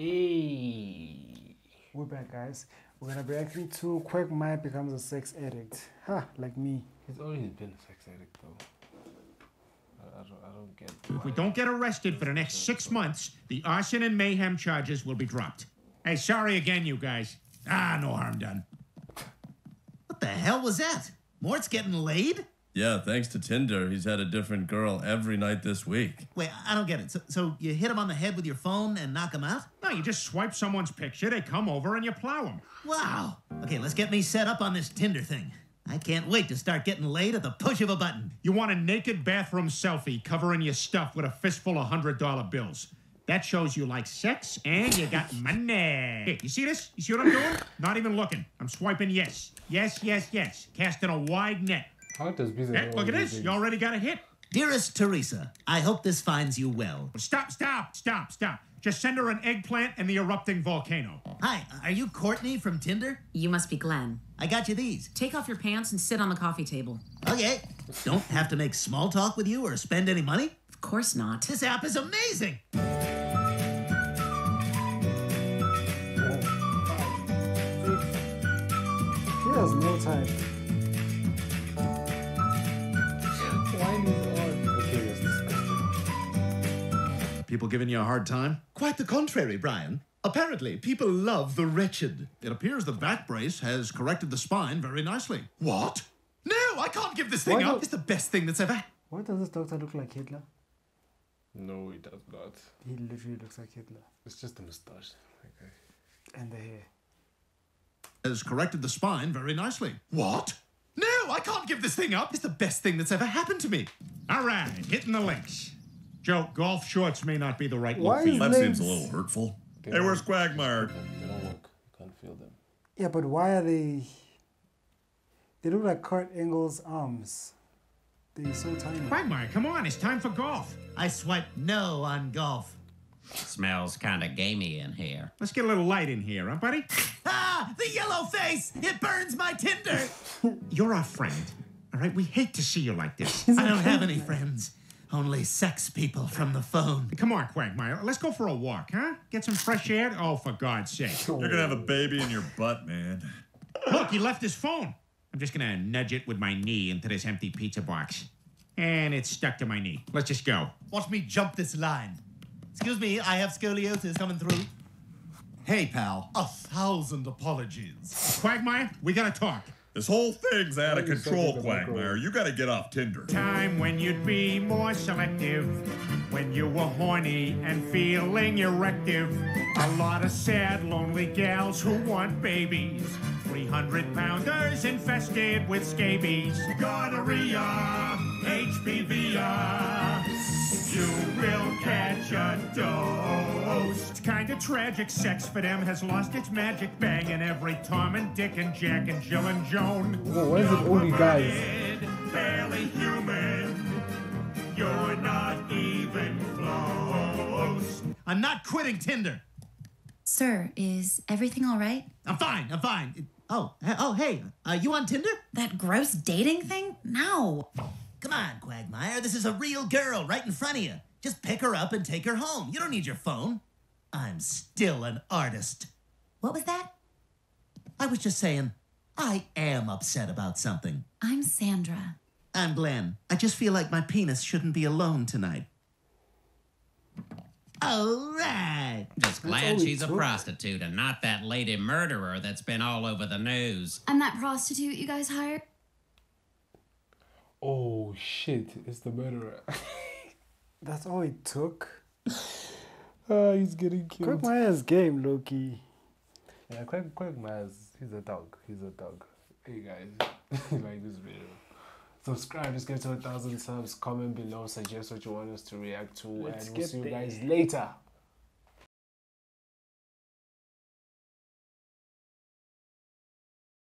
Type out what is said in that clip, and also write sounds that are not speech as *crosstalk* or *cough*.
Hey. We're back, guys. We're gonna be reacting to Quagmire becomes a sex addict. Ha, like me. He's always been a sex addict, though. I, I, don't, I don't get If we don't get arrested for the next six months, the arson and mayhem charges will be dropped. Hey, sorry again, you guys. Ah, no harm done. What the hell was that? Mort's getting laid? Yeah, thanks to Tinder, he's had a different girl every night this week. Wait, I don't get it. So, so you hit him on the head with your phone and knock him out? No, you just swipe someone's picture, they come over, and you plow them. Wow. Okay, let's get me set up on this Tinder thing. I can't wait to start getting laid at the push of a button. You want a naked bathroom selfie covering your stuff with a fistful of $100 bills. That shows you like sex and you got money. Hey, you see this? You see what I'm doing? Not even looking. I'm swiping yes. Yes, yes, yes. Casting a wide net. How does business? Hey, eh, look at this. You already got a hit. Dearest Teresa, I hope this finds you well. Stop, stop, stop, stop. Just send her an eggplant and the erupting volcano. Hi, are you Courtney from Tinder? You must be Glenn. I got you these. Take off your pants and sit on the coffee table. Okay. Don't have to make small talk with you or spend any money? Of course not. This app is amazing. He has no time. People giving you a hard time? Quite the contrary, Brian. Apparently, people love the wretched. It appears the back brace has corrected the spine very nicely. What? No, I can't give this thing Why up. not? It's the best thing that's ever. Why does this doctor look like Hitler? No, he does not. He literally looks like Hitler. It's just the mustache. Okay. And the hair. Has corrected the spine very nicely. What? No, I can't give this thing up. It's the best thing that's ever happened to me. All right, hitting the links. Joe, golf shorts may not be the right Why look for is you. That seems a little hurtful. They Hey, don't- where's Quagmire? They don't work. You can't feel them. Yeah, but why are they? They look like Kurt Angle's arms. They're so tiny. Quagmire, come on, it's time for golf. I swipe no on golf. Smells kind of gamey in here. Let's get a little light in here, huh, buddy? *laughs* Ah, the yellow face! It burns my Tinder! *laughs* You're our friend. All right, we hate to see you like this. I don't have any friends. Only sex people from the phone. Come on, Quagmire, let's go for a walk, huh? Get some fresh air. Oh, for God's sake. You're gonna have a baby in your butt, man. Look, he left his phone. I'm just gonna nudge it with my knee into this empty pizza box. And it's stuck to my knee. Let's just go. Watch me jump this line. Excuse me, I have scoliosis coming through. Hey, pal. A thousand apologies. Quagmire, we gotta talk. This whole thing's out of Why so control, big of a girl? Quagmire. You gotta get off Tinder. Time when you'd be more selective. When you were horny and feeling erective. A lot of sad, lonely gals who want babies. 300 pounders infested with scabies. Gonorrhea, tragic. Sex for them has lost its magic. Banging every Tom and Dick and Jack and Jill and Joan. Whoa, why is it only guys? Barely human. You're not even close. I'm not quitting Tinder. Sir, is everything all right? I'm fine. I'm fine. Oh, oh, hey, uh, you on Tinder? That gross dating thing? No. Come on, Quagmire. This is a real girl right in front of you. Just pick her up and take her home. You don't need your phone. I'm still an artist. What was that? I was just saying, I am upset about something. I'm Sandra. I'm Glenn. I just feel like my penis shouldn't be alone tonight. All right. Just glad she's a took. prostitute and not that lady murderer that's been all over the news. I'm that prostitute you guys hired. Oh shit! It's the murderer. *laughs* That's all it took. *laughs* Ah, he's getting killed. Quagmire's game, Loki. Yeah, Quag Quagmire's he's a dog. He's a dog. Hey guys, *laughs* like this video. Subscribe, let's get to a thousand subs. Comment below, suggest what you want us to react to, Let's and we'll get see you there. guys later.